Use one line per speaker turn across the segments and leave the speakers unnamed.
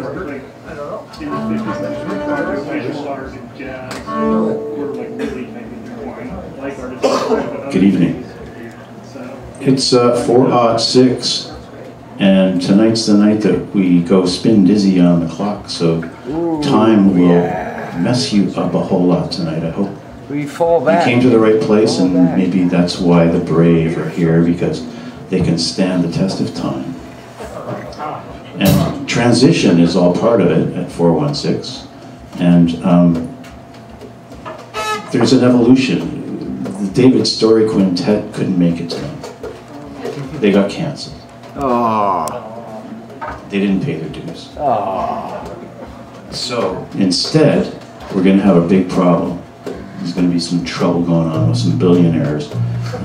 like,
I don't know.
in the fifties, like, Spanish stars and jazz, were like really intertwined, like artists.
Good evening. It's uh, four odd six, and tonight's the night that we go spin dizzy on the clock. So time will mess you up a whole lot tonight. I hope
We fall
you came to the right place, and maybe that's why the brave are here because they can stand the test of time. And transition is all part of it at 416, and um, there's an evolution. The David Story Quintet couldn't make it tonight. They got canceled.
Oh,
They didn't pay their dues.
oh.
So instead, we're going to have a big problem. There's going to be some trouble going on with some billionaires.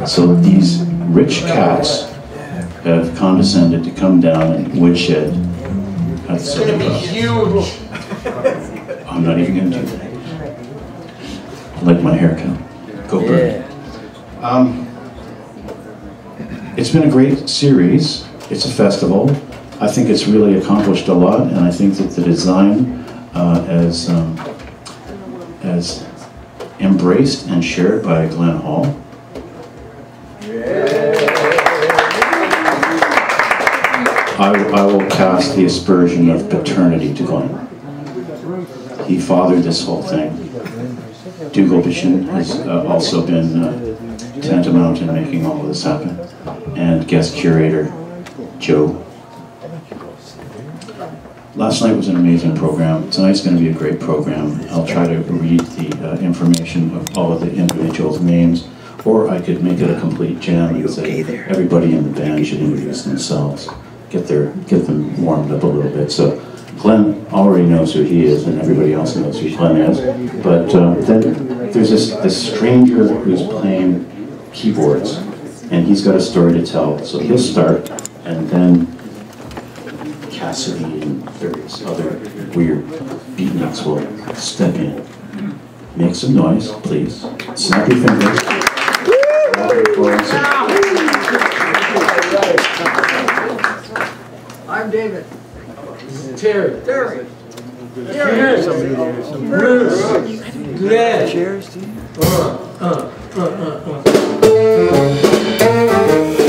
So these rich cats have condescended to come down and woodshed at going to be
Huge.
I'm not even going to do that. I like my haircut. Go bird.
Yeah.
Um, it's been a great series. It's a festival. I think it's really accomplished a lot, and I think that the design, uh, as um, as embraced and shared by Glen Hall. I, I will cast the aspersion of paternity to Glen. He fathered this whole thing. Dougal Bishan has uh, also been uh, tantamount in making all of this happen, and guest curator Joe. Last night was an amazing program. Tonight's going to be a great program. I'll try to read the uh, information of all of the individuals' names, or I could make it a complete jam and say everybody in the band should introduce themselves, get their get them warmed up a little bit. So Glen already knows who he is, and everybody else knows who Glen is. But uh, then there's this this stranger who's playing keyboards, and he's got a story to tell. So he'll start, and then Cassidy and various other weird beatniks will step in. Make some noise, please. Snap your fingers.
I'm David.
Terry.
Terry.
Here's Bruce. Glen.
Cheers to you.
Thank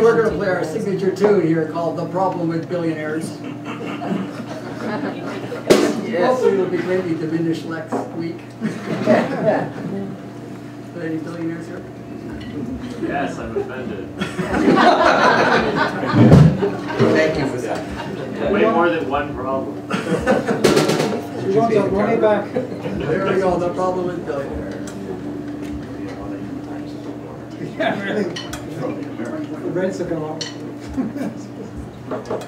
Okay, we're gonna play our signature tune here called "The Problem with Billionaires." Hopefully, it'll be greatly diminished next week. Are any billionaires here?
Yes, I'm offended.
Thank you for that.
Way more than one problem.
She wants her money back.
There we go. The problem with billionaires.
Yeah, really. The rents are going up.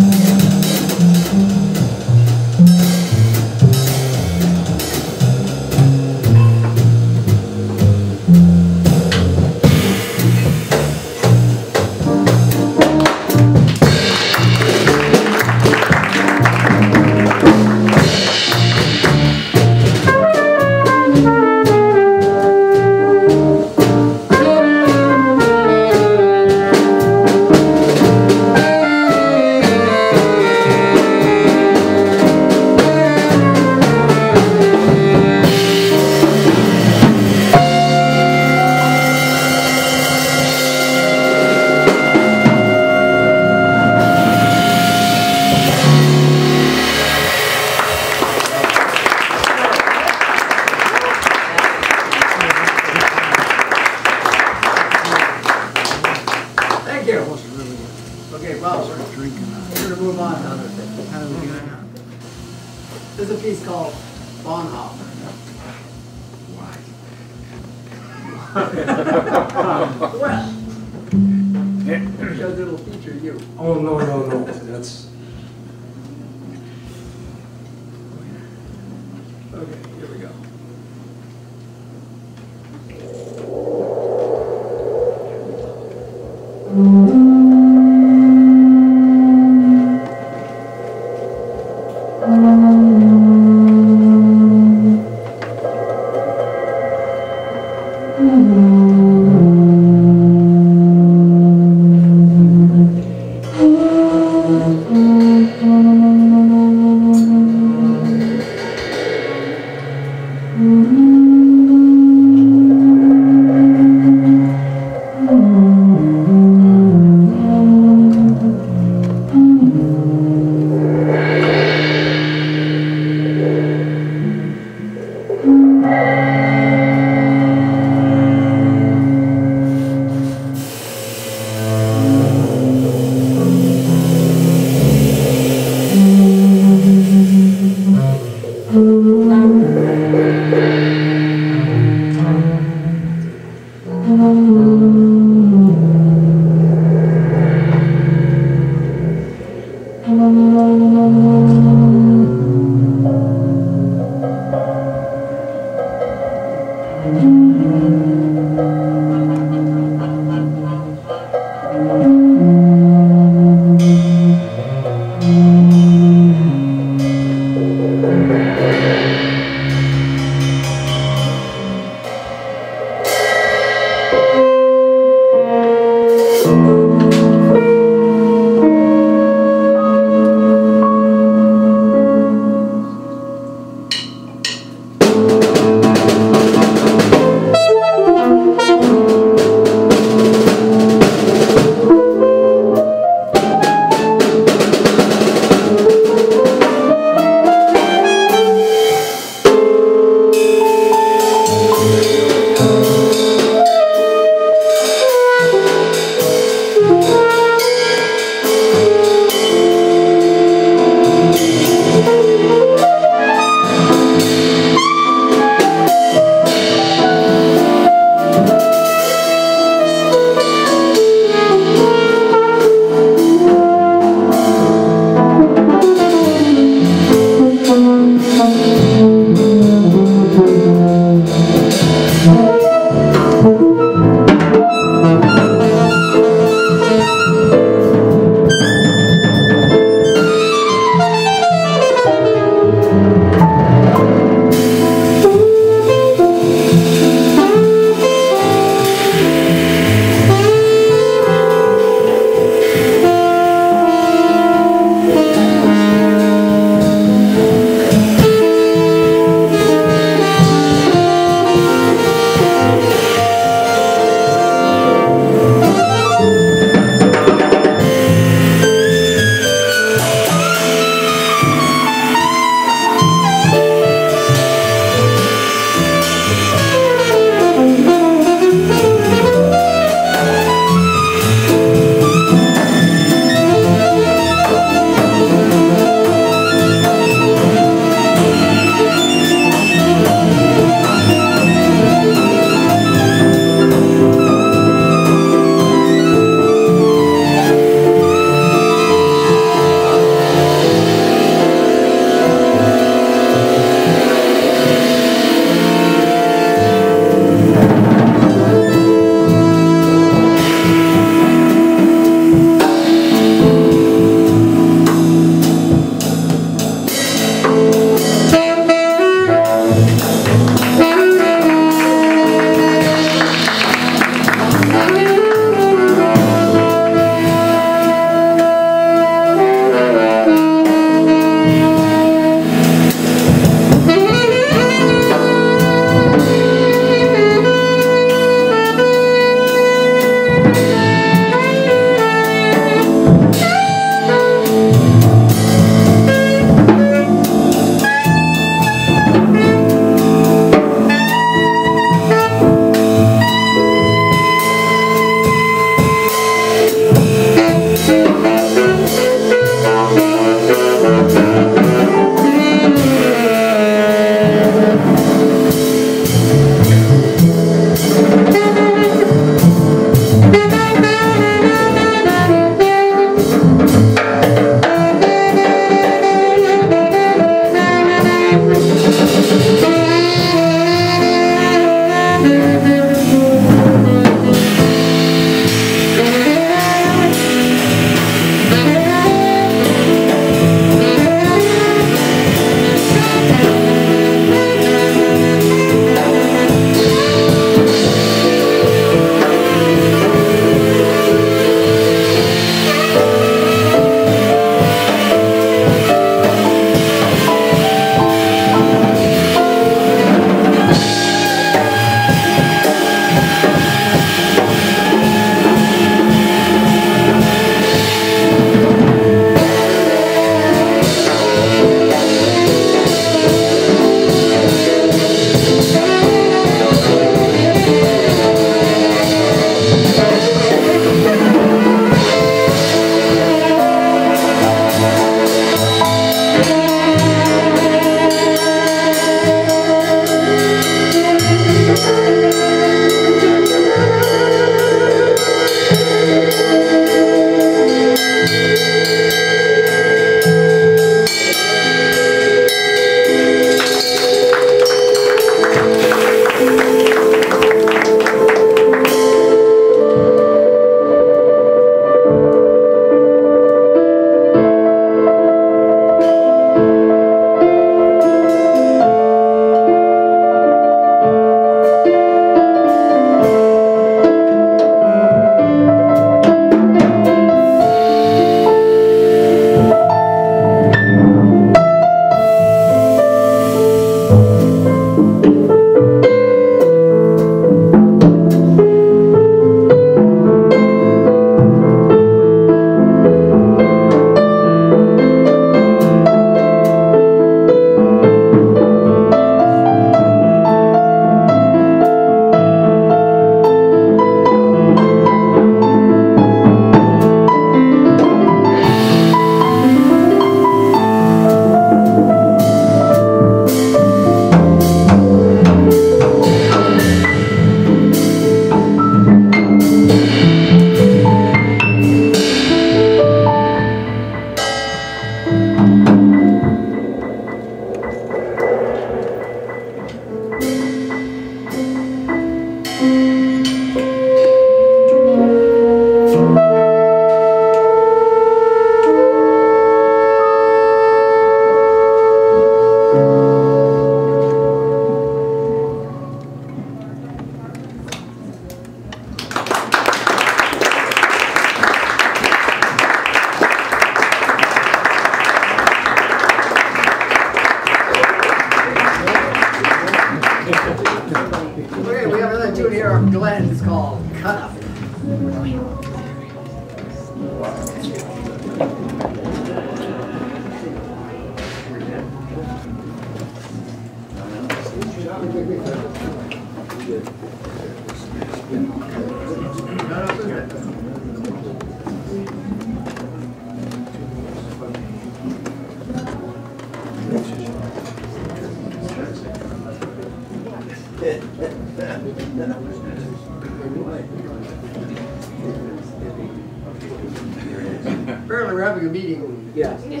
Apparently, we're having a meeting.
Yes. We're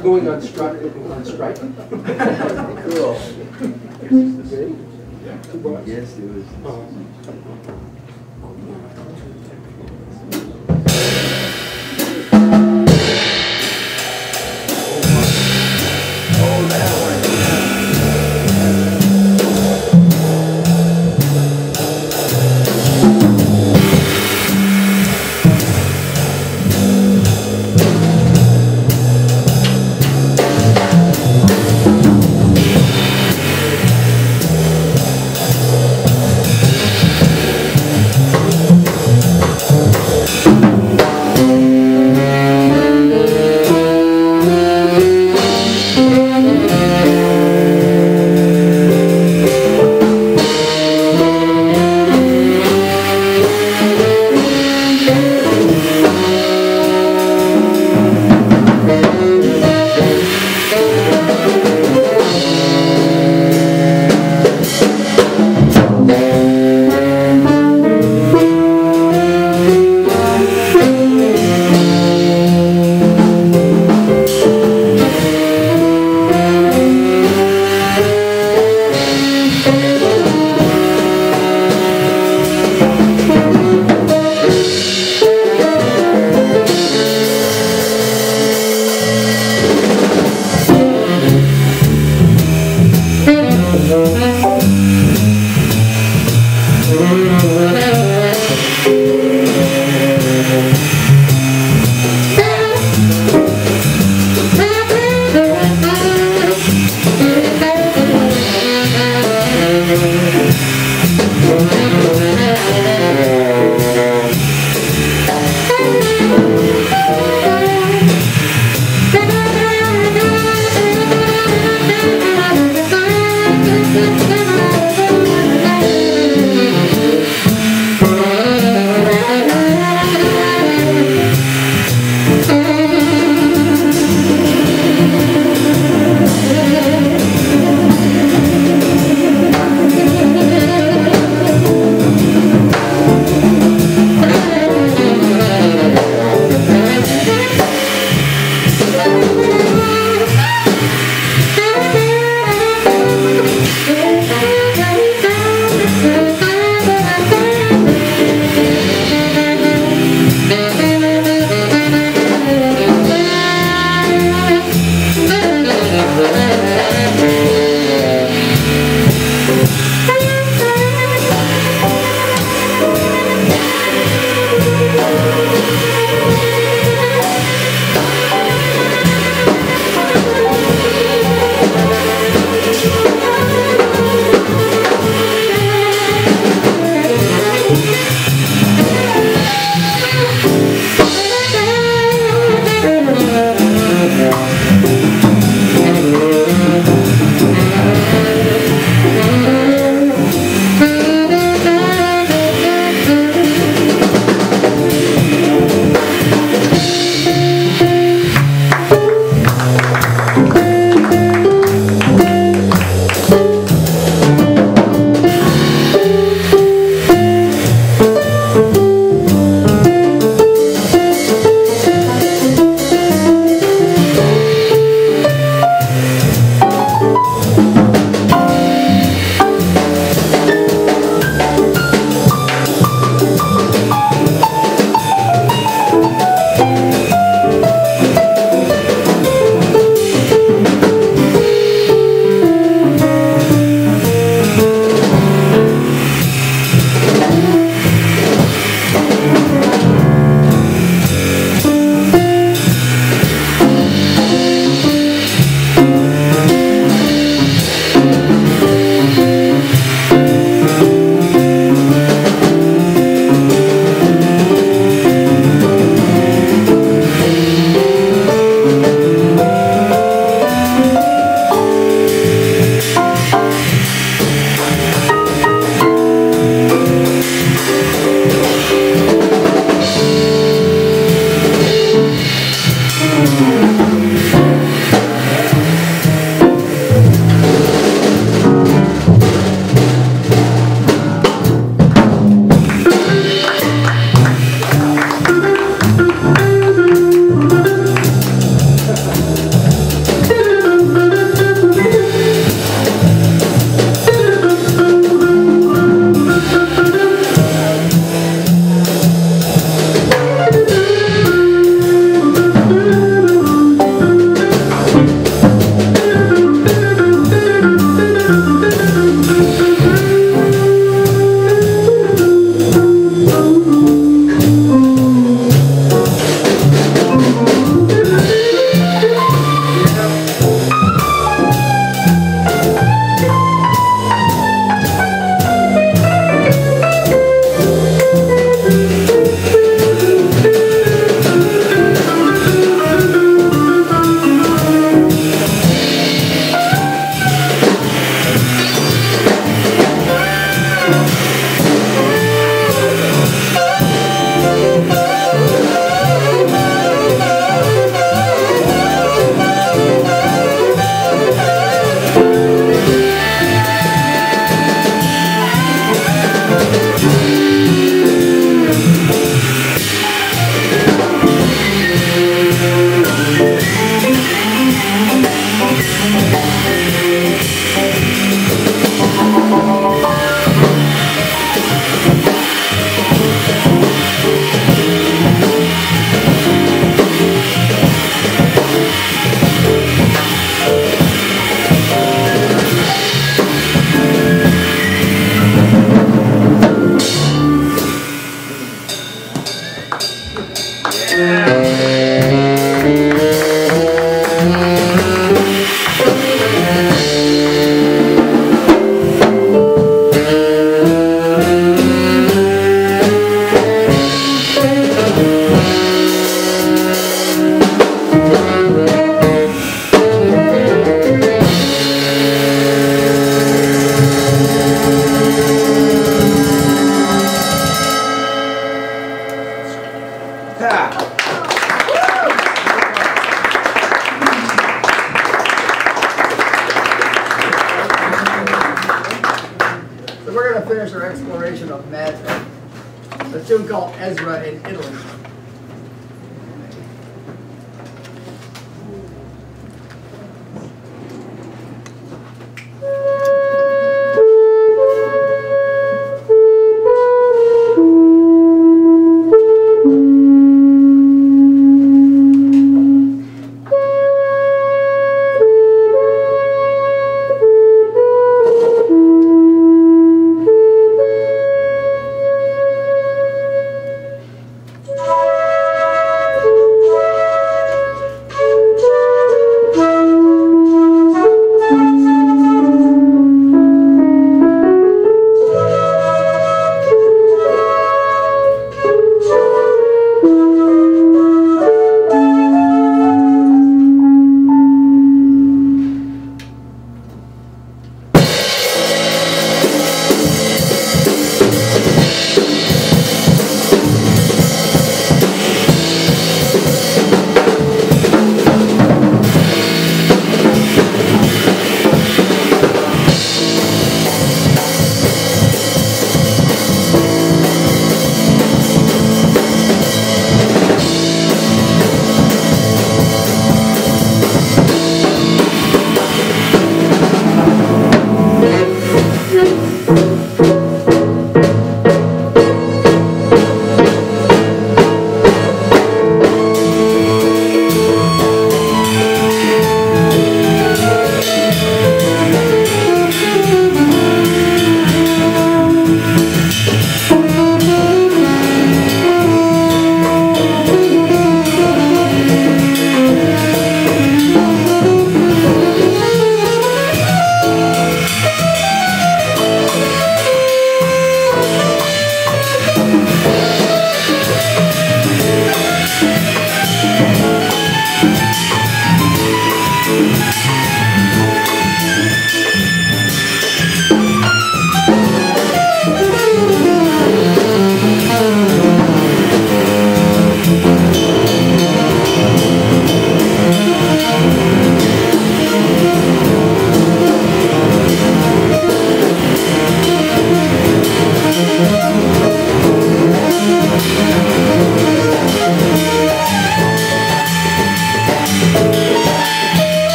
going on strike, on strike. Cool. Yes, it was.
Oh.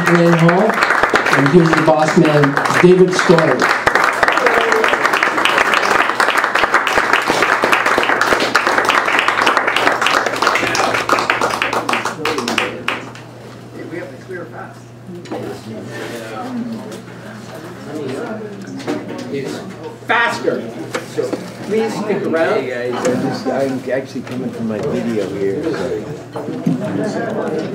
I'm Hall. And here's the boss man, David Story.
We have to clear fast.
It's faster, so please stick around.
Hey guys, I'm just, I'm actually coming from my video here, so.